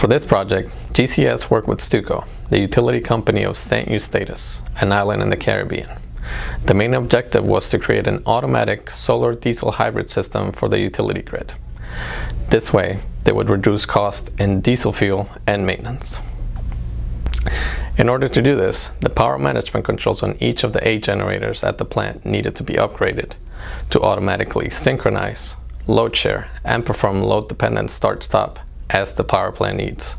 For this project, GCS worked with Stuco, the utility company of St. Eustatius, an island in the Caribbean. The main objective was to create an automatic solar diesel hybrid system for the utility grid. This way, they would reduce cost in diesel fuel and maintenance. In order to do this, the power management controls on each of the eight generators at the plant needed to be upgraded to automatically synchronize, load share, and perform load-dependent start-stop as the power plant needs.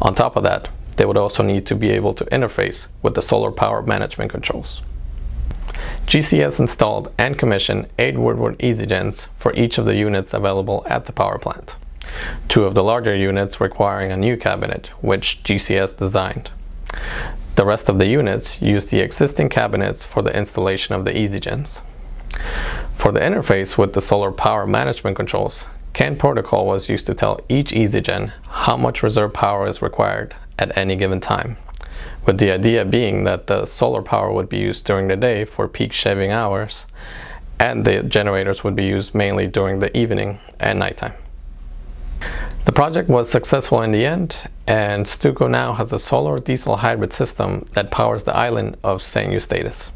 On top of that, they would also need to be able to interface with the solar power management controls. GCS installed and commissioned 8 Woodward EasyGens for each of the units available at the power plant. Two of the larger units requiring a new cabinet, which GCS designed. The rest of the units used the existing cabinets for the installation of the EasyGens. For the interface with the solar power management controls, CAN protocol was used to tell each EasyGen how much reserve power is required at any given time, with the idea being that the solar power would be used during the day for peak shaving hours, and the generators would be used mainly during the evening and nighttime. The project was successful in the end, and Stuco now has a solar diesel hybrid system that powers the island of St. Eustatius.